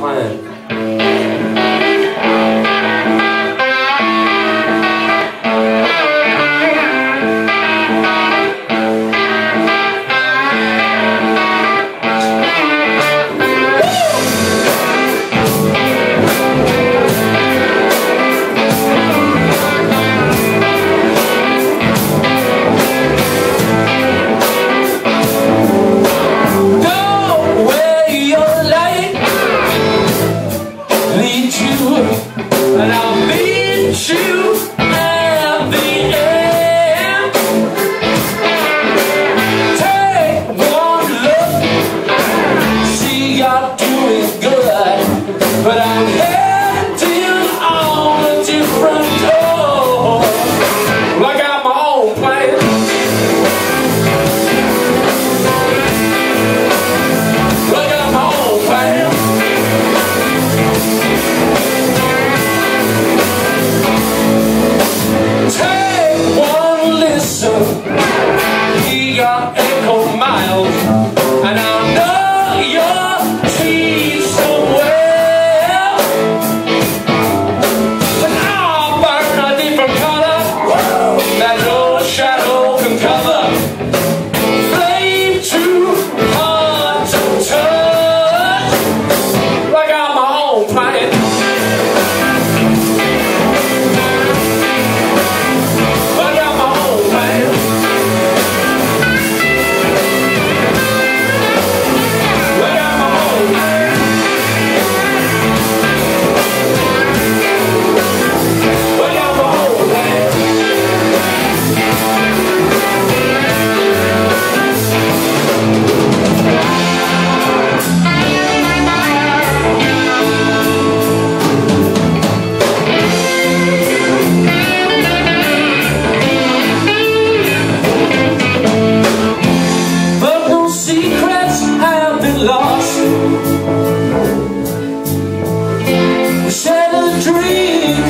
换。a dream.